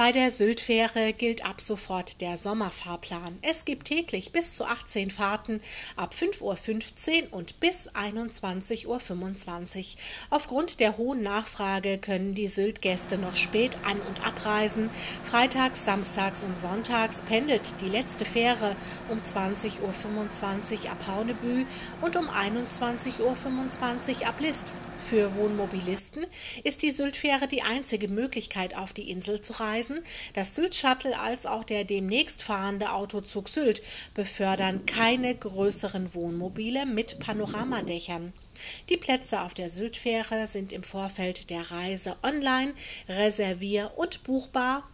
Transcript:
Bei der Syltfähre gilt ab sofort der Sommerfahrplan. Es gibt täglich bis zu 18 Fahrten ab 5.15 Uhr und bis 21.25 Uhr. Aufgrund der hohen Nachfrage können die Sylt-Gäste noch spät an- und abreisen. Freitags, samstags und sonntags pendelt die letzte Fähre um 20.25 Uhr ab Haunebü und um 21.25 Uhr ab List. Für Wohnmobilisten ist die Syltfähre die einzige Möglichkeit, auf die Insel zu reisen. Das Sylt-Shuttle als auch der demnächst fahrende Autozug Sylt befördern keine größeren Wohnmobile mit Panoramadächern. Die Plätze auf der Syltfähre sind im Vorfeld der Reise online reservier- und buchbar